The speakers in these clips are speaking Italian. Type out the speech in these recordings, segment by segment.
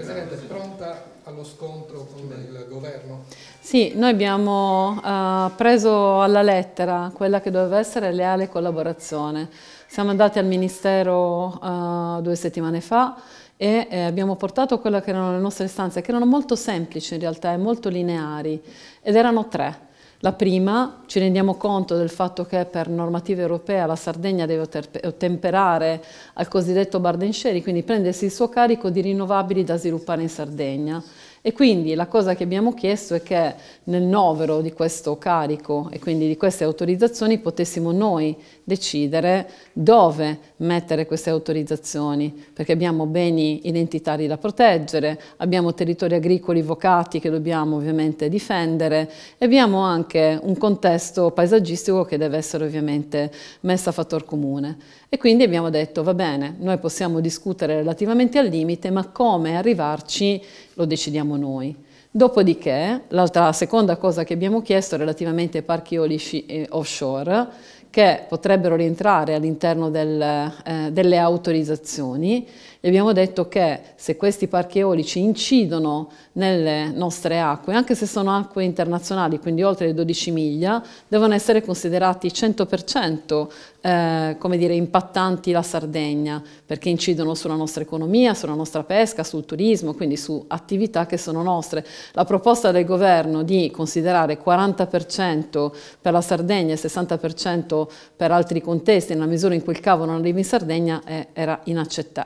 Presidente, pronta allo scontro con il governo? Sì, noi abbiamo uh, preso alla lettera quella che doveva essere leale collaborazione. Siamo andati al Ministero uh, due settimane fa e eh, abbiamo portato quelle che erano le nostre istanze, che erano molto semplici in realtà e molto lineari, ed erano tre. La prima, ci rendiamo conto del fatto che per normativa europea la Sardegna deve ottemperare al cosiddetto burden sharing, quindi prendersi il suo carico di rinnovabili da sviluppare in Sardegna. E quindi la cosa che abbiamo chiesto è che nel novero di questo carico e quindi di queste autorizzazioni potessimo noi decidere dove mettere queste autorizzazioni, perché abbiamo beni identitari da proteggere, abbiamo territori agricoli vocati che dobbiamo ovviamente difendere e abbiamo anche un contesto paesaggistico che deve essere ovviamente messo a fattor comune. E quindi abbiamo detto, va bene, noi possiamo discutere relativamente al limite, ma come arrivarci lo decidiamo noi. Dopodiché, l'altra seconda cosa che abbiamo chiesto relativamente ai parchi eolici eh, offshore, che potrebbero rientrare all'interno del, eh, delle autorizzazioni, gli abbiamo detto che se questi parchi eolici incidono nelle nostre acque, anche se sono acque internazionali, quindi oltre le 12 miglia, devono essere considerati 100% eh, come dire, impattanti la Sardegna, perché incidono sulla nostra economia, sulla nostra pesca, sul turismo, quindi su attività che sono nostre. La proposta del governo di considerare 40% per la Sardegna e 60% per altri contesti, nella misura in cui il cavo non arriva in Sardegna, è, era,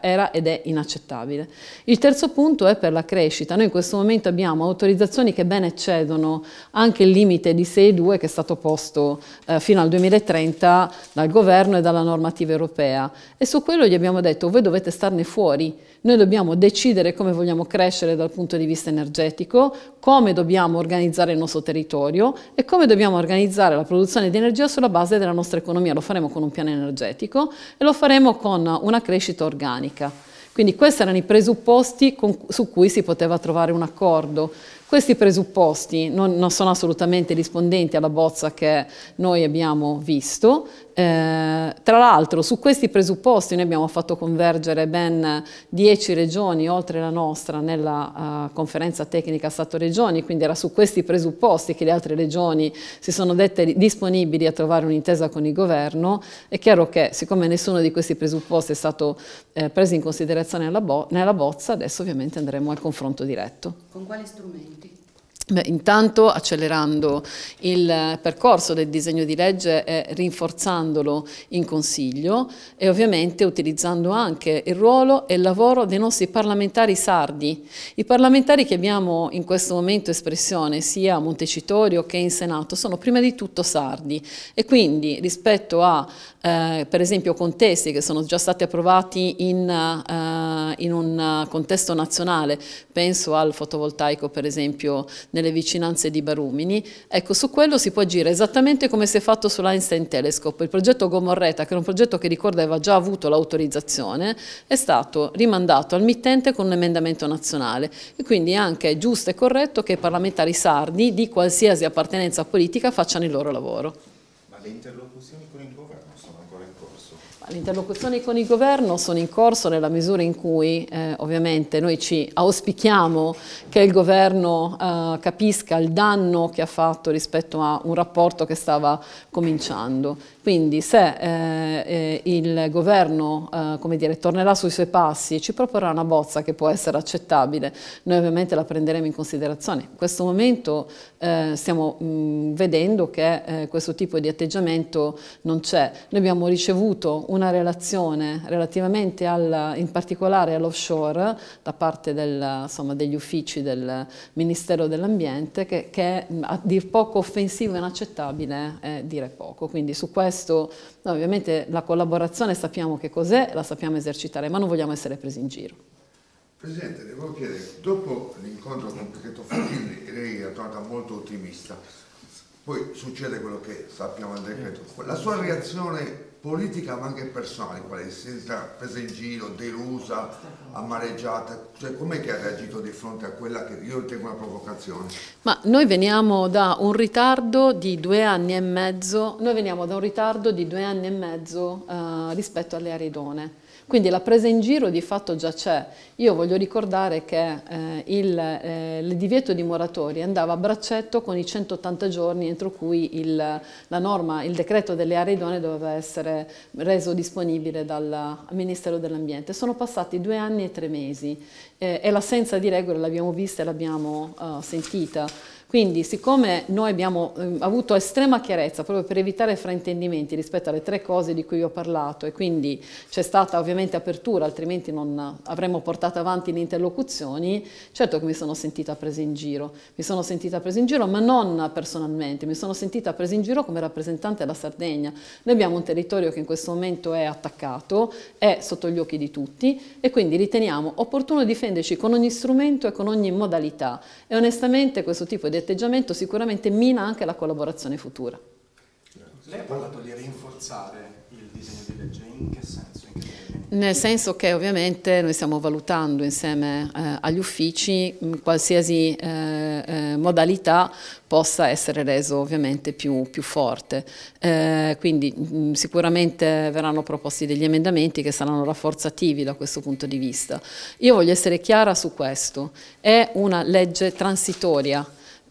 era ed è inaccettabile. Il terzo punto è per la crescita. Noi in questo momento abbiamo autorizzazioni che ben eccedono anche il limite di 6,2 che è stato posto eh, fino al 2030 dal governo e dalla normativa europea e su quello gli abbiamo detto voi dovete starne fuori, noi dobbiamo decidere come vogliamo crescere dal punto di vista energetico, come dobbiamo organizzare il nostro territorio e come dobbiamo organizzare la produzione di energia sulla base della nostra economia. Lo faremo con un piano energetico e lo faremo con una crescita organica. Quindi questi erano i presupposti con, su cui si poteva trovare un accordo. Questi presupposti non, non, sono assolutamente rispondenti alla bozza che noi abbiamo visto. Eh, tra l'altro su questi presupposti noi abbiamo fatto convergere ben 10 regioni oltre la nostra nella uh, conferenza tecnica Stato-Regioni, quindi era su questi presupposti che le altre regioni si sono dette disponibili a trovare un'intesa con il governo. È chiaro che siccome nessuno di questi presupposti è stato eh, preso in considerazione nella, bo nella bozza, adesso ovviamente andremo al confronto diretto. Con quali strumenti? Beh, intanto accelerando il percorso del disegno di legge e rinforzandolo in Consiglio e ovviamente utilizzando anche il ruolo e il lavoro dei nostri parlamentari sardi. I parlamentari che abbiamo in questo momento espressione sia a Montecitorio che in Senato sono prima di tutto sardi e quindi rispetto a eh, per esempio contesti che sono già stati approvati in, uh, in, un contesto nazionale, penso al fotovoltaico per esempio nelle vicinanze di Barumini, ecco su quello si può agire esattamente come si è fatto sull'Einstein Telescope. Il progetto Gomorreta, che era un progetto che ricorda aveva già avuto l'autorizzazione, è stato rimandato al mittente con un emendamento nazionale e quindi è anche giusto e corretto che i parlamentari sardi di qualsiasi appartenenza politica facciano il loro lavoro. Ma le interlocuzioni con il governo sono ancora in corso? Le interlocuzioni con il governo sono in corso nella misura in cui eh, ovviamente noi ci auspichiamo che il governo eh, capisca il danno che ha fatto rispetto a un rapporto che stava cominciando. Quindi se eh, eh il governo eh, dire, tornerà sui suoi passi e ci proporrà una bozza che può essere accettabile, noi ovviamente la prenderemo in considerazione. In questo momento eh, stiamo mh, vedendo che questo tipo di atteggiamento non c'è. Noi abbiamo ricevuto una relazione relativamente al, in particolare all'offshore da parte del, insomma, degli uffici del Ministero dell'Ambiente che, che, a dir poco offensivo e inaccettabile è dire poco. Quindi su questo no, ovviamente la collaborazione sappiamo che cos'è, la sappiamo esercitare, ma non vogliamo essere presi in giro. Presidente, devo chiedere, dopo l'incontro con Pichetto Fattini, lei è tornata molto ottimista, poi succede quello che sappiamo al decreto. La sua reazione politica ma anche personale, quale si senta presa in giro, delusa, amareggiata, cioè com'è che ha reagito di fronte a quella che io ritengo una provocazione? Ma noi veniamo da un ritardo di due anni e mezzo, noi veniamo da un ritardo di due anni e mezzo uh, rispetto alle aree idonee. Quindi la presa in giro di fatto già c'è. Io voglio ricordare che eh, il, eh, il, divieto di moratoria andava a braccetto con i 180 giorni entro cui il, la norma, il decreto delle aree idonee doveva essere reso disponibile dal Ministero dell'Ambiente. Sono passati due anni e tre mesi eh, e l'assenza di regole l'abbiamo vista e l'abbiamo uh, sentita. Quindi siccome noi abbiamo eh, avuto estrema chiarezza proprio per evitare fraintendimenti rispetto alle tre cose di cui ho parlato e quindi c'è stata ovviamente apertura, altrimenti non avremmo portato avanti le interlocuzioni, certo che mi sono sentita presa in giro. Mi sono sentita presa in giro ma non personalmente, mi sono sentita presa in giro come rappresentante della Sardegna. Noi abbiamo un territorio che in questo momento è attaccato, è sotto gli occhi di tutti e quindi riteniamo opportuno difenderci con ogni strumento e con ogni modalità e onestamente questo tipo di atteggiamento sicuramente mina anche la collaborazione futura. Lei ha parlato di rinforzare il disegno di legge, in che senso? Nel senso che ovviamente noi stiamo valutando insieme eh, agli uffici mh, qualsiasi eh, eh, modalità possa essere reso ovviamente più, più forte. Eh, quindi mh, sicuramente verranno proposti degli emendamenti che saranno rafforzativi da questo punto di vista. Io voglio essere chiara su questo, è una legge transitoria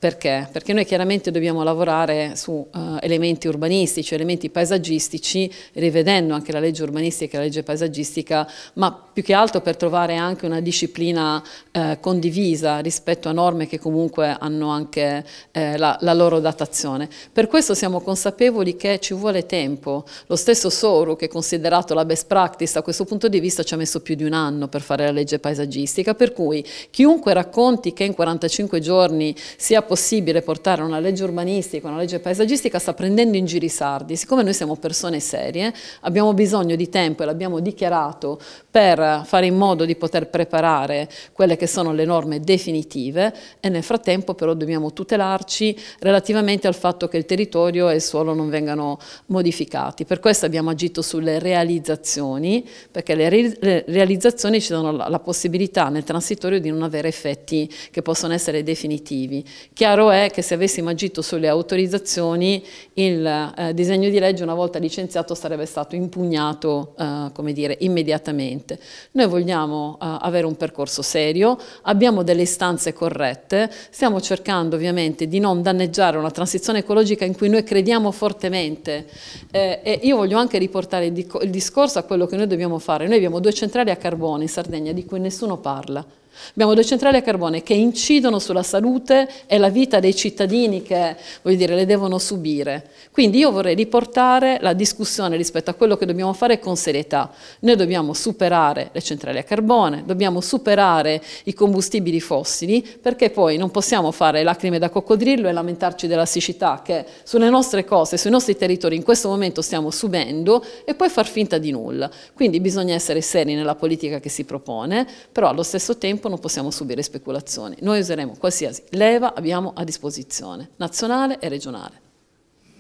perché? Perché noi chiaramente dobbiamo lavorare su uh, elementi urbanistici, elementi paesaggistici, rivedendo anche la legge urbanistica e la legge paesaggistica, ma più che altro per trovare anche una disciplina uh, condivisa rispetto a norme che comunque hanno anche uh, la, la, loro datazione. Per questo siamo consapevoli che ci vuole tempo. Lo stesso Soru, che è considerato la best practice, da questo punto di vista ci ha messo più di un anno per fare la legge paesaggistica, per cui chiunque racconti che in 45 giorni sia possibile possibile portare una legge urbanistica, una legge paesaggistica, sta prendendo in giro i sardi. Siccome noi siamo persone serie, abbiamo bisogno di tempo e l'abbiamo dichiarato per fare in modo di poter preparare quelle che sono le norme definitive e nel frattempo però dobbiamo tutelarci relativamente al fatto che il territorio e il suolo non vengano modificati. Per questo abbiamo agito sulle realizzazioni, perché le, re le realizzazioni ci danno la possibilità nel transitorio di non avere effetti che possono essere definitivi. Chiaro è che se avessimo agito sulle autorizzazioni il eh, disegno di legge una volta licenziato sarebbe stato impugnato eh, come dire, immediatamente. Noi vogliamo eh, avere un percorso serio, abbiamo delle istanze corrette, stiamo cercando ovviamente di non danneggiare una transizione ecologica in cui noi crediamo fortemente eh, e io voglio anche riportare il, il discorso a quello che noi dobbiamo fare. Noi abbiamo due centrali a carbone in Sardegna di cui nessuno parla. Abbiamo due centrali a carbone che incidono sulla salute e la vita dei cittadini che dire, le devono subire. Quindi io vorrei riportare la discussione rispetto a quello che dobbiamo fare con serietà. Noi dobbiamo superare le centrali a carbone, dobbiamo superare i combustibili fossili, perché poi non possiamo fare lacrime da coccodrillo e lamentarci della siccità che sulle nostre cose, sui nostri territori in questo momento stiamo subendo e poi far finta di nulla. Quindi bisogna essere seri nella politica che si propone, però allo stesso tempo tempo non possiamo subire speculazioni. Noi useremo qualsiasi leva abbiamo a disposizione, nazionale e regionale.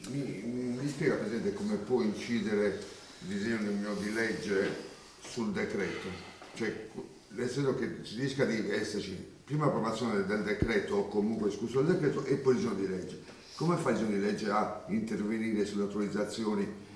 Mi, mi spiega Presidente come può incidere il disegno di legge sul decreto? Cioè, nel senso che si rischia di esserci prima approvazione del decreto o comunque escluso il decreto e poi il disegno di legge. Come fa il disegno di legge a intervenire sulle autorizzazioni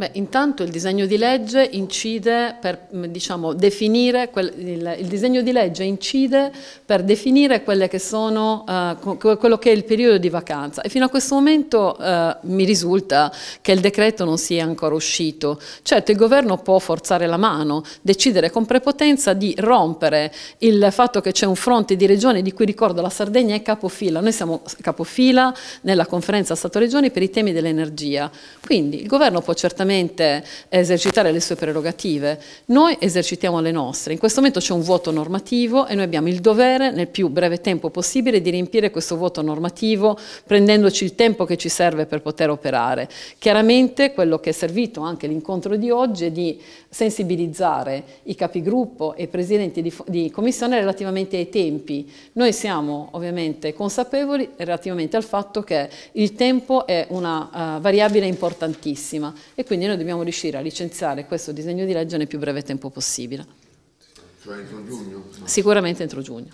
Beh, intanto il disegno di legge incide per diciamo, definire, quel, il, il, disegno di legge incide per definire che sono, uh, quello che è il periodo di vacanza. E fino a questo momento uh, mi risulta che il decreto non sia ancora uscito. Certo il governo può forzare la mano, decidere con prepotenza di rompere il fatto che c'è un fronte di regioni di cui ricordo la Sardegna è capofila, noi siamo capofila nella conferenza Stato-Regioni per i temi dell'energia, quindi il governo può certamente esercitare le sue prerogative, noi esercitiamo le nostre. In questo momento c'è un vuoto normativo e noi abbiamo il dovere nel più breve tempo possibile di riempire questo vuoto normativo prendendoci il tempo che ci serve per poter operare. Chiaramente quello che è servito anche l'incontro di oggi è di sensibilizzare i capigruppo e i presidenti di, di commissione relativamente ai tempi. Noi siamo ovviamente consapevoli relativamente al fatto che il tempo è una uh, variabile importantissima e quindi noi dobbiamo riuscire a licenziare questo disegno di legge nel più breve tempo possibile. Cioè entro giugno? Sicuramente entro giugno.